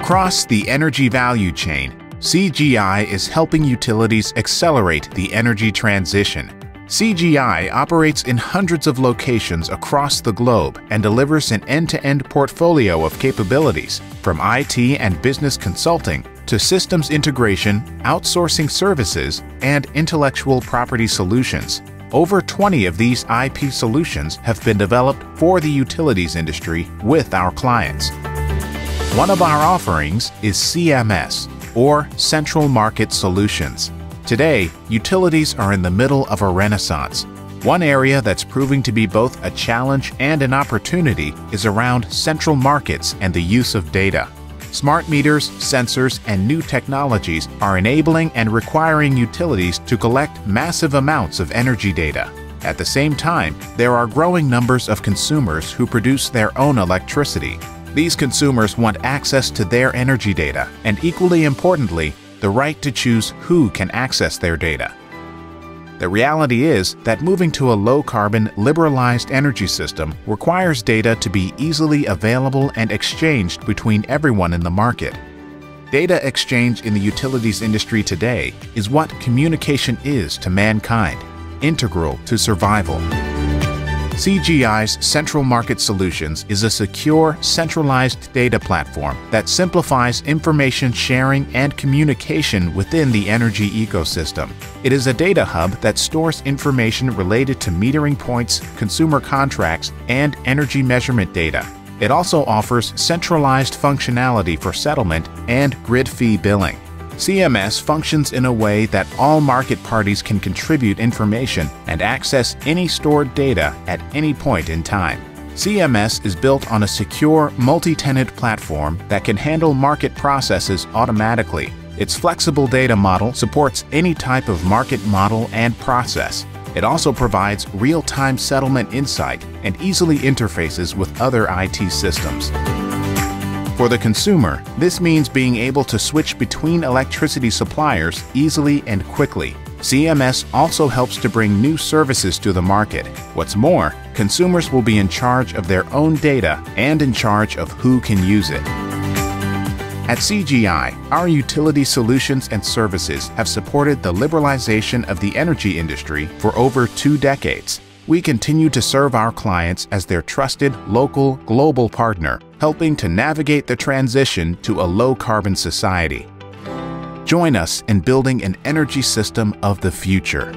Across the energy value chain, CGI is helping utilities accelerate the energy transition. CGI operates in hundreds of locations across the globe and delivers an end-to-end portfolio of capabilities, from IT and business consulting to systems integration, outsourcing services, and intellectual property solutions. Over 20 of these IP solutions have been developed for the utilities industry with our clients. One of our offerings is CMS, or Central Market Solutions. Today, utilities are in the middle of a renaissance. One area that's proving to be both a challenge and an opportunity is around central markets and the use of data. Smart meters, sensors, and new technologies are enabling and requiring utilities to collect massive amounts of energy data. At the same time, there are growing numbers of consumers who produce their own electricity. These consumers want access to their energy data and, equally importantly, the right to choose who can access their data. The reality is that moving to a low-carbon, liberalized energy system requires data to be easily available and exchanged between everyone in the market. Data exchange in the utilities industry today is what communication is to mankind, integral to survival. CGI's Central Market Solutions is a secure, centralized data platform that simplifies information sharing and communication within the energy ecosystem. It is a data hub that stores information related to metering points, consumer contracts, and energy measurement data. It also offers centralized functionality for settlement and grid fee billing. CMS functions in a way that all market parties can contribute information and access any stored data at any point in time. CMS is built on a secure, multi-tenant platform that can handle market processes automatically. Its flexible data model supports any type of market model and process. It also provides real-time settlement insight and easily interfaces with other IT systems. For the consumer, this means being able to switch between electricity suppliers easily and quickly. CMS also helps to bring new services to the market. What's more, consumers will be in charge of their own data and in charge of who can use it. At CGI, our utility solutions and services have supported the liberalization of the energy industry for over two decades. We continue to serve our clients as their trusted, local, global partner, helping to navigate the transition to a low-carbon society. Join us in building an energy system of the future.